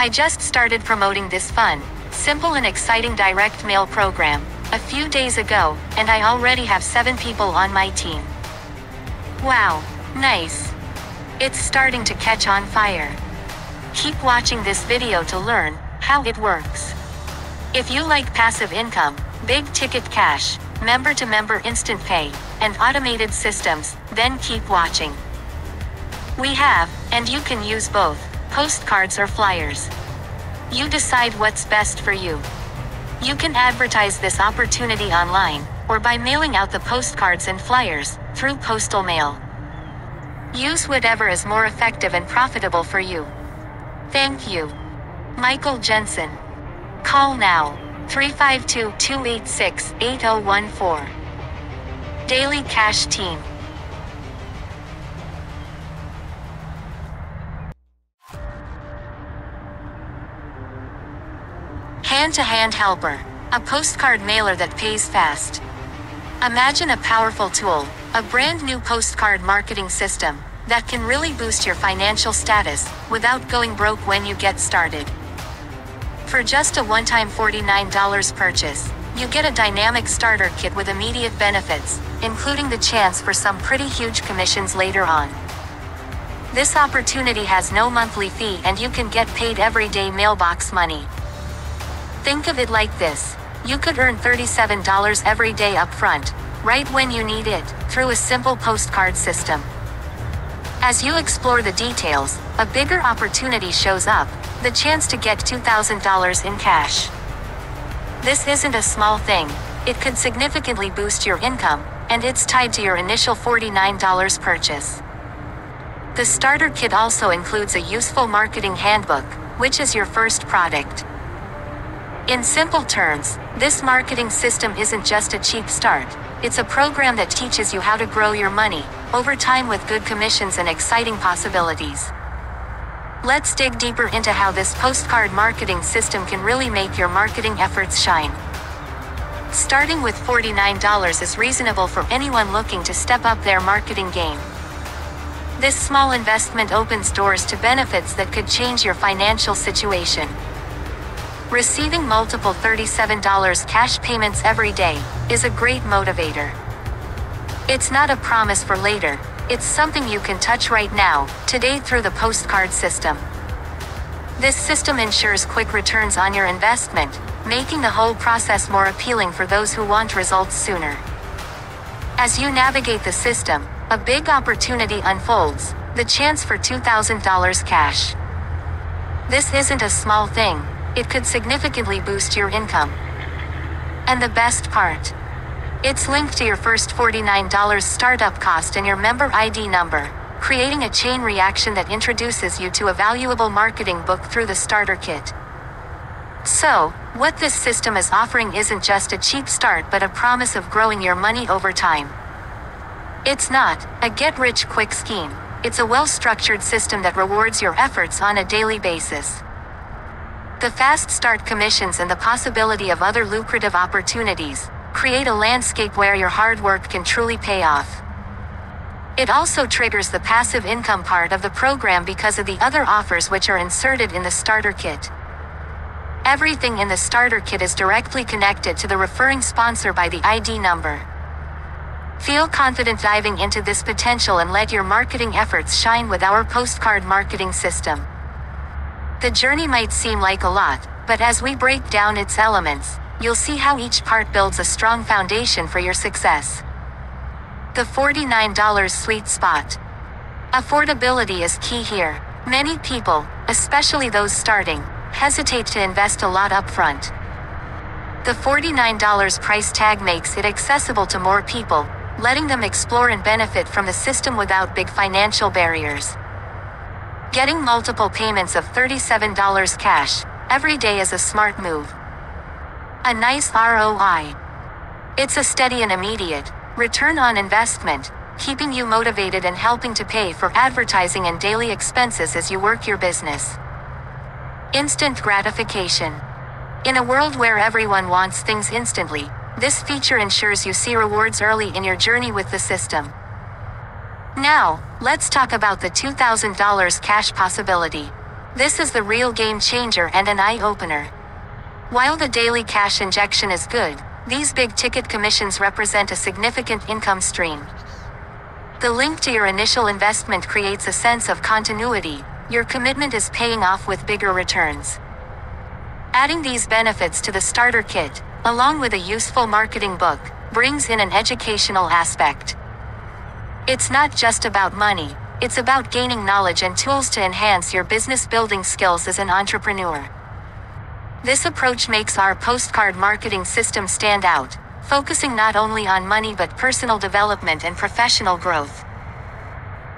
I just started promoting this fun, simple and exciting direct mail program a few days ago, and I already have 7 people on my team. Wow, nice. It's starting to catch on fire. Keep watching this video to learn how it works. If you like passive income, big ticket cash, member to member instant pay, and automated systems, then keep watching. We have, and you can use both, postcards or flyers. You decide what's best for you. You can advertise this opportunity online, or by mailing out the postcards and flyers, through postal mail. Use whatever is more effective and profitable for you. Thank you. Michael Jensen. Call now 352 286 8014. Daily Cash Team. Hand to hand helper. A postcard mailer that pays fast. Imagine a powerful tool, a brand new postcard marketing system that can really boost your financial status without going broke when you get started. For just a one time $49 purchase, you get a dynamic starter kit with immediate benefits, including the chance for some pretty huge commissions later on. This opportunity has no monthly fee and you can get paid everyday mailbox money. Think of it like this you could earn $37 every day upfront, right when you need it, through a simple postcard system. As you explore the details, a bigger opportunity shows up the chance to get $2,000 in cash. This isn't a small thing, it could significantly boost your income, and it's tied to your initial $49 purchase. The starter kit also includes a useful marketing handbook, which is your first product. In simple terms, this marketing system isn't just a cheap start, it's a program that teaches you how to grow your money, over time with good commissions and exciting possibilities. Let's dig deeper into how this postcard marketing system can really make your marketing efforts shine. Starting with $49 is reasonable for anyone looking to step up their marketing game. This small investment opens doors to benefits that could change your financial situation. Receiving multiple $37 cash payments every day is a great motivator. It's not a promise for later, it's something you can touch right now, today through the postcard system. This system ensures quick returns on your investment, making the whole process more appealing for those who want results sooner. As you navigate the system, a big opportunity unfolds the chance for $2,000 cash. This isn't a small thing, it could significantly boost your income. And the best part it's linked to your first $49 startup cost and your member ID number, creating a chain reaction that introduces you to a valuable marketing book through the starter kit. So, what this system is offering isn't just a cheap start but a promise of growing your money over time. It's not a get rich quick scheme, it's a well structured system that rewards your efforts on a daily basis. The fast start commissions and the possibility of other lucrative opportunities create a landscape where your hard work can truly pay off. It also triggers the passive income part of the program because of the other offers which are inserted in the starter kit. Everything in the starter kit is directly connected to the referring sponsor by the ID number. Feel confident diving into this potential and let your marketing efforts shine with our postcard marketing system. The journey might seem like a lot, but as we break down its elements, you'll see how each part builds a strong foundation for your success. The $49 sweet spot. Affordability is key here. Many people, especially those starting, hesitate to invest a lot upfront. The $49 price tag makes it accessible to more people, letting them explore and benefit from the system without big financial barriers. Getting multiple payments of $37 cash every day is a smart move. A nice ROI. It's a steady and immediate return on investment, keeping you motivated and helping to pay for advertising and daily expenses as you work your business. Instant gratification. In a world where everyone wants things instantly, this feature ensures you see rewards early in your journey with the system. Now, let's talk about the $2,000 cash possibility. This is the real game changer and an eye opener. While the daily cash injection is good, these big ticket commissions represent a significant income stream. The link to your initial investment creates a sense of continuity, your commitment is paying off with bigger returns. Adding these benefits to the starter kit, along with a useful marketing book, brings in an educational aspect. It's not just about money, it's about gaining knowledge and tools to enhance your business building skills as an entrepreneur. This approach makes our postcard marketing system stand out, focusing not only on money but personal development and professional growth.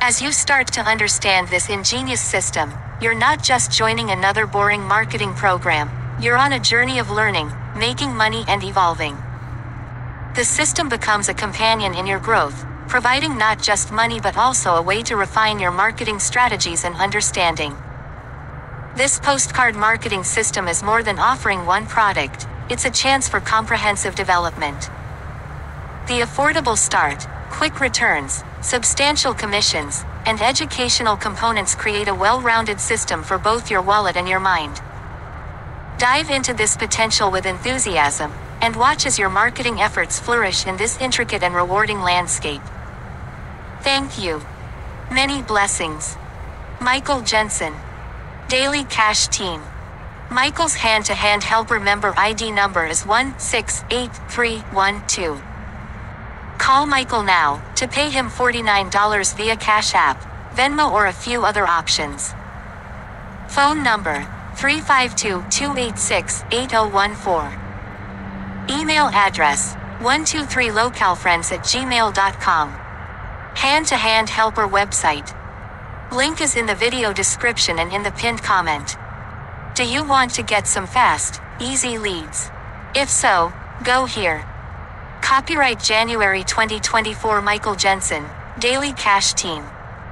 As you start to understand this ingenious system, you're not just joining another boring marketing program, you're on a journey of learning, making money, and evolving. The system becomes a companion in your growth, providing not just money but also a way to refine your marketing strategies and understanding. This postcard marketing system is more than offering one product, it's a chance for comprehensive development. The affordable start, quick returns, substantial commissions, and educational components create a well rounded system for both your wallet and your mind. Dive into this potential with enthusiasm, and watch as your marketing efforts flourish in this intricate and rewarding landscape. Thank you. Many blessings. Michael Jensen. Daily Cash Team. Michael's hand to hand helper member ID number is 168312. Call Michael now to pay him $49 via Cash App, Venmo, or a few other options. Phone number 352 286 8014. Email address 123localfriends at gmail.com. Hand to Hand Helper website. Link is in the video description and in the pinned comment. Do you want to get some fast, easy leads? If so, go here. Copyright January 2024 Michael Jensen, Daily Cash Team.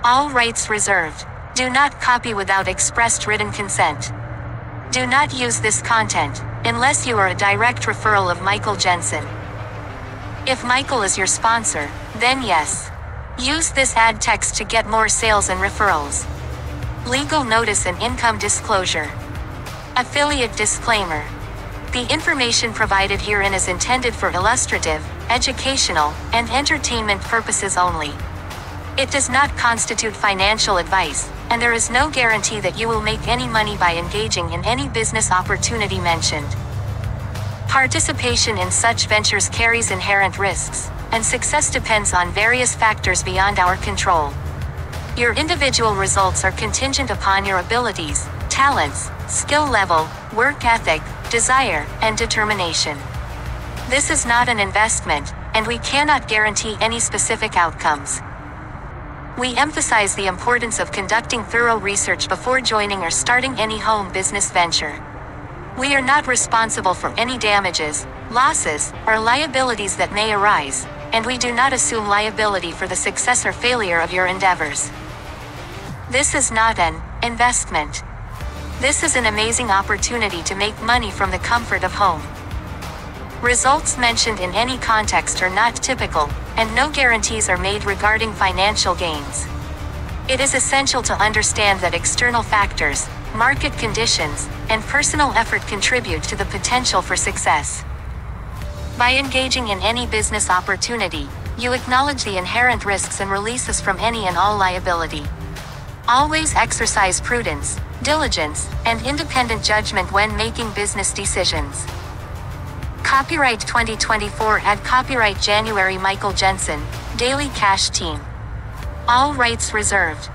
All rights reserved. Do not copy without expressed written consent. Do not use this content, unless you are a direct referral of Michael Jensen. If Michael is your sponsor, then yes. Use this ad text to get more sales and referrals. Legal notice and income disclosure. Affiliate disclaimer. The information provided herein is intended for illustrative, educational, and entertainment purposes only. It does not constitute financial advice, and there is no guarantee that you will make any money by engaging in any business opportunity mentioned. Participation in such ventures carries inherent risks, and success depends on various factors beyond our control. Your individual results are contingent upon your abilities, talents, skill level, work ethic, desire, and determination. This is not an investment, and we cannot guarantee any specific outcomes. We emphasize the importance of conducting thorough research before joining or starting any home business venture. We are not responsible for any damages, losses, or liabilities that may arise, and we do not assume liability for the success or failure of your endeavors. This is not an investment. This is an amazing opportunity to make money from the comfort of home. Results mentioned in any context are not typical, and no guarantees are made regarding financial gains. It is essential to understand that external factors, market conditions, and personal effort contribute to the potential for success. By engaging in any business opportunity, you acknowledge the inherent risks and releases from any and all liability. Always exercise prudence, diligence, and independent judgment when making business decisions. Copyright 2024 at Copyright January Michael Jensen, Daily Cash Team. All rights reserved.